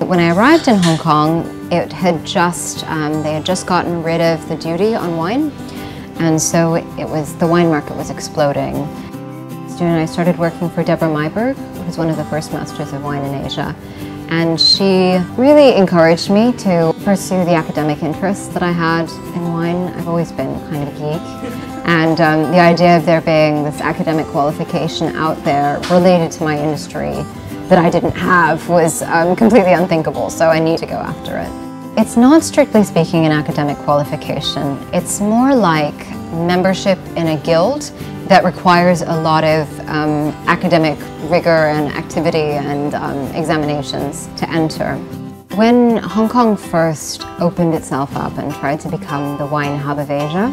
When I arrived in Hong Kong, it had just, um, they had just gotten rid of the duty on wine. And so it was, the wine market was exploding. Soon I started working for Debra Meiburg, who's one of the first masters of wine in Asia. And she really encouraged me to pursue the academic interests that I had in wine. I've always been kind of a geek. And um, the idea of there being this academic qualification out there related to my industry that I didn't have was um, completely unthinkable, so I need to go after it. It's not strictly speaking an academic qualification. It's more like membership in a guild that requires a lot of um, academic rigor and activity and um, examinations to enter. When Hong Kong first opened itself up and tried to become the wine hub of Asia,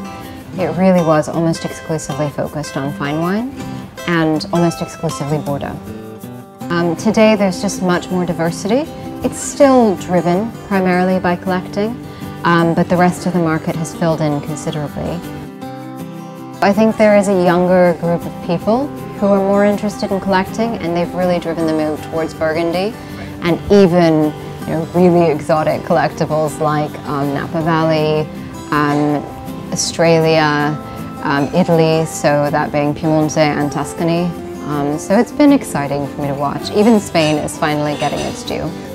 it really was almost exclusively focused on fine wine and almost exclusively Bordeaux. Um, today there's just much more diversity. It's still driven primarily by collecting, um, but the rest of the market has filled in considerably. I think there is a younger group of people who are more interested in collecting and they've really driven the move towards Burgundy and even you know, really exotic collectibles like um, Napa Valley, um, Australia, um, Italy, so that being Piemonte and Tuscany. Um, so it's been exciting for me to watch. Even Spain is finally getting its due.